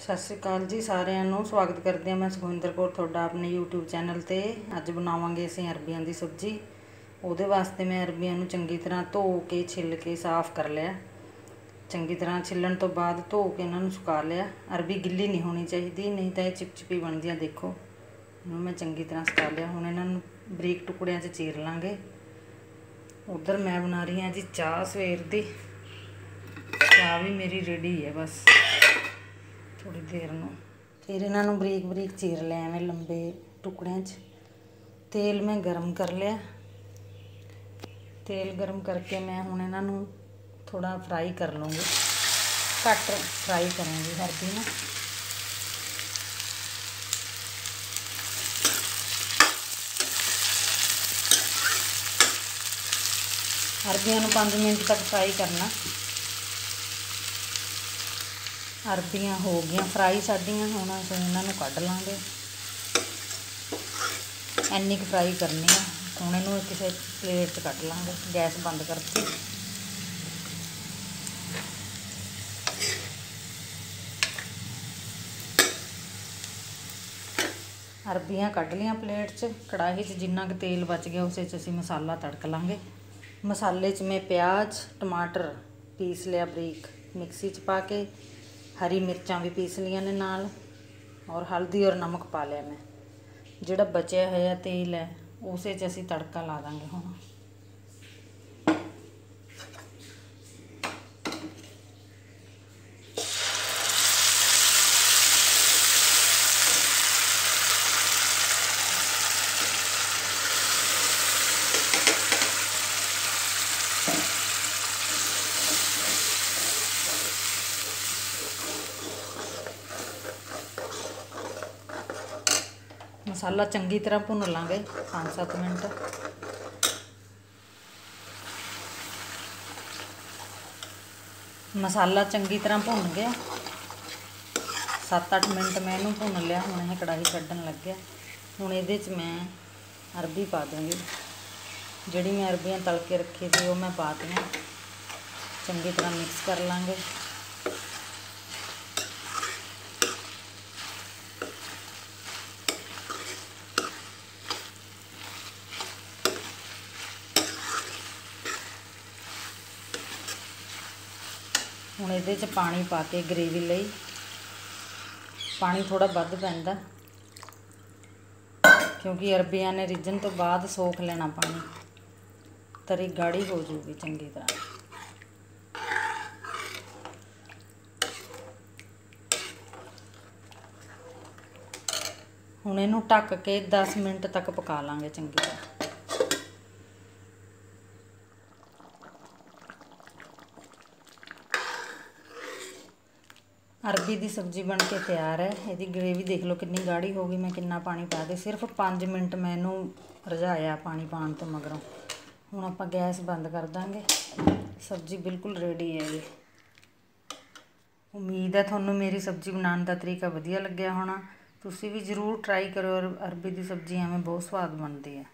ਸਤਿ ਸ਼੍ਰੀ ਅਕਾਲ ਜੀ ਸਾਰਿਆਂ ਨੂੰ। ਸਵਾਗਤ ਕਰਦੇ ਹਾਂ ਮੈਂ ਸੁਖਵਿੰਦਰ ਕੌਰ ਤੁਹਾਡਾ ਆਪਣੇ YouTube ਚੈਨਲ ਤੇ। ਅੱਜ ਬਣਾਵਾਂਗੇ ਅਸੀਂ ਅਰਬੀਆਂ ਦੀ ਸਬਜ਼ੀ। ਉਹਦੇ ਵਾਸਤੇ ਮੈਂ ਅਰਬੀਆਂ ਨੂੰ ਚੰਗੀ ਤਰ੍ਹਾਂ ਧੋ ਕੇ, ਛਿੱਲ ਕੇ ਸਾਫ਼ ਕਰ ਲਿਆ। ਚੰਗੀ ਤਰ੍ਹਾਂ ਛਿੱਲਣ ਤੋਂ ਬਾਅਦ ਧੋ ਕੇ ਇਹਨਾਂ ਨੂੰ ਸੁਕਾ ਲਿਆ। ਅਰਬੀ ਗਿੱਲੀ ਨਹੀਂ ਹੋਣੀ ਚਾਹੀਦੀ, ਨਹੀਂ ਤਾਂ ਇਹ ਚਿਪਚਿਪੀ ਬਣਦੀ ਆ ਦੇਖੋ। ਇਹਨੂੰ ਮੈਂ ਚੰਗੀ ਤਰ੍ਹਾਂ ਸੁਕਾ ਲਿਆ। ਹੁਣ ਇਹਨਾਂ ਨੂੰ ਬਰੀਕ ਟੁਕੜਿਆਂ 'ਚ ਚੀਰ ਲਾਂਗੇ। ਉਧਰ ਮੈਂ ਬਣਾ ਰਹੀ ਹਾਂ ਜੀ ਚਾਹ ਸਵੇਰ ਦੀ। ਚਾਹ ਵੀ ਮੇਰੀ ਰੈਡੀ ਹੈ ਬਸ। ਥੋੜੀ ਦੇਰ ਨੂੰ। ਫਿਰ ਇਹਨਾਂ ਨੂੰ ਬਰੀਕ ਬਰੀਕ ਚੀਰ ਲਿਆ ਐਵੇਂ ਲੰਬੇ ਟੁਕੜਿਆਂ 'ਚ। ਤੇਲ ਮੈਂ ਗਰਮ ਕਰ ਲਿਆ। ਤੇਲ ਗਰਮ ਕਰਕੇ ਮੈਂ ਹੁਣ ਇਹਨਾਂ ਨੂੰ ਥੋੜਾ ਫਰਾਈ ਕਰ ਲਵਾਂਗੀ ਘੱਟ ਫਰਾਈ ਕਰਾਂਗੀ ਹਰਦੀ ਨੂੰ। ਅਰਬੀਆਂ ਨੂੰ 5 ਮਿੰਟ ਤੱਕ ਫਰਾਈ ਕਰਨਾ। ਅਰਬੀਆਂ ਹੋ ਗਈਆਂ, ਫਰਾਈ ਸਾਡੀਆਂ ਹੁਣ, ਅਸੀਂ ਇਹਨਾਂ ਨੂੰ ਕੱਢ ਲਾਂਗੇ। ਐਨੀ ਕੁ ਫਰਾਈ ਕਰਨੀ ਆ, ਹੁਣ ਇਹਨੂੰ ਕਿਸੇ ਪਲੇਟ 'ਚ ਕੱਢ ਲਾਂਗੇ, ਗੈਸ ਬੰਦ ਕਰਕੇ। ਅਰਬੀਆਂ ਕੱਢ ਲੀਆਂ ਪਲੇਟ 'ਚ, ਕੜਾਹੀ 'ਚ ਜਿੰਨਾ ਕੁ ਤੇਲ ਬਚ ਗਿਆ, ਉਸੇ 'ਚ ਅਸੀਂ ਮਸਾਲਾ ਤੜਕ ਲਾਂਗੇ। ਮਸਾਲੇ 'ਚ ਮੈਂ ਪਿਆਜ਼, ਟਮਾਟਰ ਪੀਸ ਲਿਆ ਬਰੀਕ, ਮਿਕਸੀ 'ਚ ਪਾ ਕੇ ਹਰੀ ਮਿਰਚਾਂ ਵੀ ਪੀਸ ਲੀਆਂ ਨੇ ਨਾਲ ਔਰ ਹਲਦੀ ਔਰ ਨਮਕ ਪਾ ਲਿਆ ਮੈਂ। ਜਿਹੜਾ ਬਚਿਆ ਹੋਇਆ ਤੇਲ ਹੈ, ਉਸੇ 'ਚ ਅਸੀਂ ਤੜਕਾ ਲਾ ਦਾਂਗੇ ਹੁਣ। ਮਸਾਲਾ ਚੰਗੀ ਤਰ੍ਹਾਂ ਭੁੰਨ ਲਾਂਗੇ 5-7 ਮਿੰਟ। ਮਸਾਲਾ ਚੰਗੀ ਤਰ੍ਹਾਂ ਭੁੰਨ ਗਿਆ। 7-8 ਮਿੰਟ ਮੈਂ ਇਹਨੂੰ ਭੁੰਨ ਲਿਆ, ਹੁਣ ਇਹ ਕੜਾਹੀ ਕੱਢਣ ਲੱਗਿਆ। ਹੁਣ ਇਹਦੇ 'ਚ ਮੈਂ ਅਰਬੀ ਪਾ ਦਾਂਗੀ। ਜਿਹੜੀ ਮੈਂ ਅਰਬੀਆਂ ਤਲ ਕੇ ਰੱਖੀ ਸੀ, ਉਹ ਮੈਂ ਪਾ ਦਿੱਤੀਆਂ। ਚੰਗੀ ਤਰ੍ਹਾਂ ਮਿਕਸ ਕਰ ਲਾਂਗੇ। ਹੁਣ ਇਹਦੇ 'ਚ ਪਾਣੀ ਪਾ ਕੇ ਗ੍ਰੇਵੀ ਲਈ। ਪਾਣੀ ਥੋੜਾ ਵੱਧ ਪੈਂਦਾ। ਕਿਉਂਕਿ ਅਰਬੀਆਂ ਨੇ ਰਿੱਝਣ ਤੋਂ ਬਾਅਦ ਸੋਖ ਲੈਣਾ ਪਾਣੀ। ਤਰੀ ਗਾੜੀ ਹੋ ਜੂਗੀ ਚੰਗੀ ਤਰ੍ਹਾਂ। ਹੁਣ ਇਹਨੂੰ ਢੱਕ ਕੇ 10 ਮਿੰਟ ਤੱਕ ਪਕਾ ਲਾਂਗੇ ਚੰਗੀ ਤਰ੍ਹਾਂ। ਅਰਬੀ ਦੀ ਸਬਜ਼ੀ ਬਣ ਕੇ ਤਿਆਰ ਹੈ। ਇਹਦੀ ਗ੍ਰੇਵੀ ਦੇਖ ਲਓ ਕਿੰਨੀ ਗਾੜੀ ਹੋ ਗਈ। ਮੈਂ ਕਿੰਨਾ ਪਾਣੀ ਪਾ ਦੇ ਸਿਰਫ 5 ਮਿੰਟ ਮੈਂ ਇਹਨੂੰ ਰਝਾਇਆ ਪਾਣੀ ਪਾਣ ਤੋਂ ਮਗਰੋਂ। ਹੁਣ ਆਪਾਂ ਗੈਸ ਬੰਦ ਕਰ ਦਾਂਗੇ। ਸਬਜ਼ੀ ਬਿਲਕੁਲ ਰੈਡੀ ਹੈ ਜੀ। ਉਮੀਦ ਹੈ ਤੁਹਾਨੂੰ ਮੇਰੀ ਸਬਜ਼ੀ ਬਣਾਉਣ ਦਾ ਤਰੀਕਾ ਵਧੀਆ ਲੱਗਿਆ ਹੋਣਾ। ਤੁਸੀਂ ਵੀ ਜ਼ਰੂਰ ਟਰਾਈ ਕਰਿਓ। ਅਰਬੀ ਦੀ ਸਬਜ਼ੀ ਐਵੇਂ ਬਹੁਤ ਸਵਾਦ ਬਣਦੀ ਹੈ।